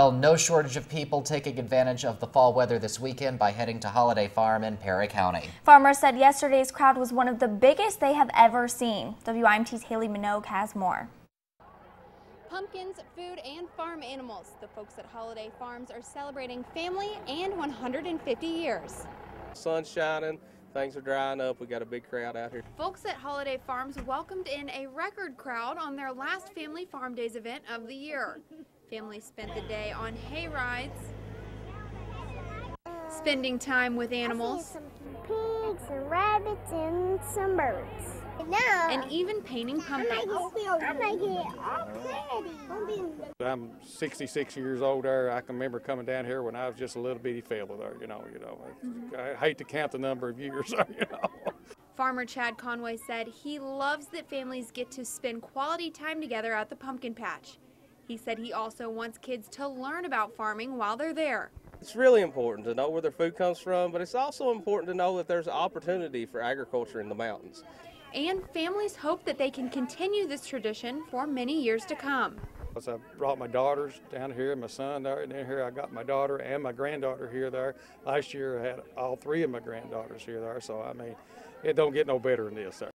Well, no shortage of people taking advantage of the fall weather this weekend by heading to Holliday Farm in Perry County. Farmers said yesterday's crowd was one of the biggest they have ever seen. WYMT's Haley Minogue has more. Pumpkins, food, and farm animals. The folks at Holliday Farms are celebrating family and 150 years. Sun's shining, things are drying up. We got a big crowd out here. Folks at Holliday Farms welcomed in a record crowd on their last Family Farm Days event of the year. Families spent the day on hay rides, spending time with animals, some pigs and rabbits and some birds. Now, and even painting pumpkins. I make it all pretty. I'm 66 years old there. I can remember coming down here when I was just a little bitty fella there, you know, you know. Mm-hmm. I hate to count the number of years, you know. Farmer Chad Conway said he loves that families get to spend quality time together at the pumpkin patch. He said he also wants kids to learn about farming while they're there. It's really important to know where their food comes from, but it's also important to know that there's opportunity for agriculture in the mountains. And families hope that they can continue this tradition for many years to come. As I brought my daughters down here, my son there, and then here I got my daughter and my granddaughter here there. Last year I had all three of my granddaughters here there, so I mean, it don't get no better than this. There.